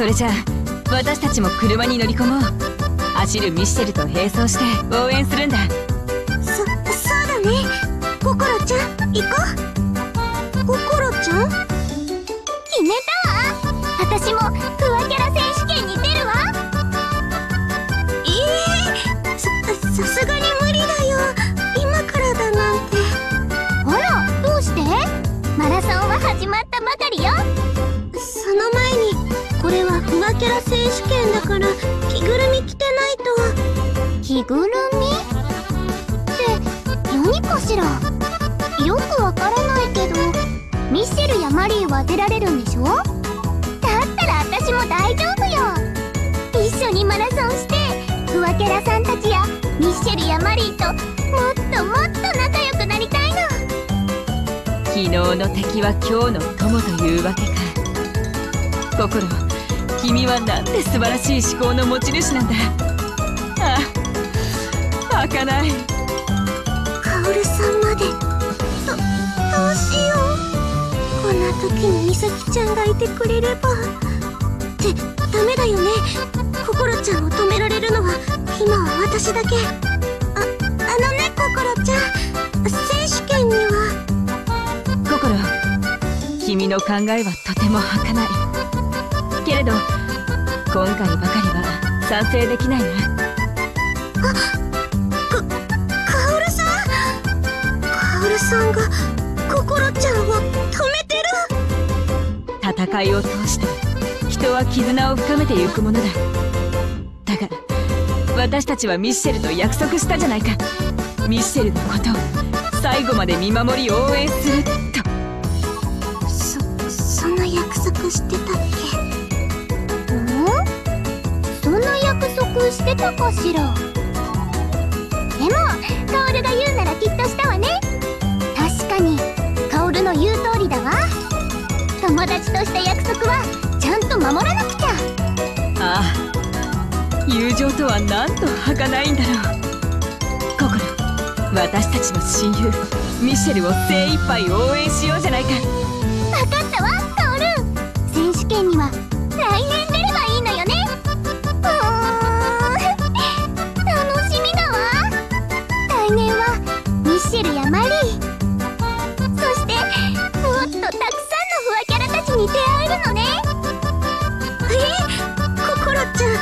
それじゃあ私たちも車に乗り込もう。走るミッシェルと並走して応援するんだ。そそうだね。ココロちゃん行こう。ココロちゃん？決めたわ。私もキャラ選手権だから着ぐるみ着てないと。着ぐるみ？って何かしら？よくわからないけど。ミッシェルやマリーは出られるんでしょ？だったら私も大丈夫よ。一緒にマラソンしてフワキャラさんたちやミッシェルやマリーともっともっと仲良くなりたいの。昨日の敵は今日の友というわけか。心君はなんて素晴らしい思考の持ち主なんだ。ああ開かない。カオルさんまで。どどうしよう。こんな時にミサキちゃんがいてくれれば。ってダメだよね。心ちゃんを止められるのは今は私だけ。ああのね心ちゃん。選手権には。心君の考えはとても儚いけれど今回ばかりは賛成できないな。かカオルさん？カオルさんが心ちゃんを止めてる？戦いを通して人は絆を深めていくものだ。だが私たちはミッシェルと約束したじゃないか。ミッシェルのことを最後まで見守り応援するしてたかしら。でもカオルが言うならきっとしたわね。確かにカオルの言う通りだわ。友達とした約束はちゃんと守らなくちゃ。ああ友情とはなんと儚いんだろう。心私たちの親友ミシェルを精一杯応援しようじゃないか。分かったわカオル。選手権にはシェルやマリーそしてもっとたくさんのフワキャラたちに出会えるのね。え心ちゃん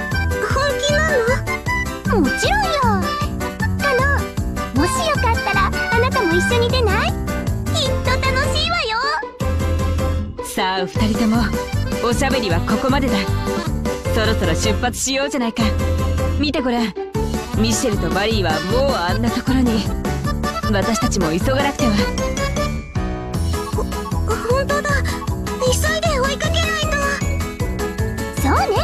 本気なの？もちろんよ。あのもしよかったらあなたも一緒に出ない？きっと楽しいわよ。さあ二人ともおしゃべりはここまでだ。そろそろ出発しようじゃないか。見てごらん。ミシェルとマリーはもうあんなところに。私たちも急がなくては。本当だ。急いで追いかけないと。そうね。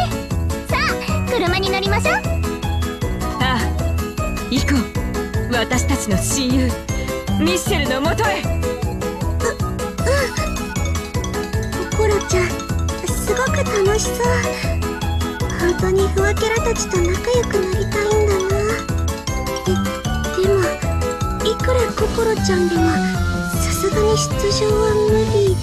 さあ車に乗りましょう。ああ行こう。私たちの親友ミッシェルのもとへ心ちゃんすごく楽しそう。本当にフワキャラたちと仲良くなりたいんいくら心ちゃんではさすがに出場は無理。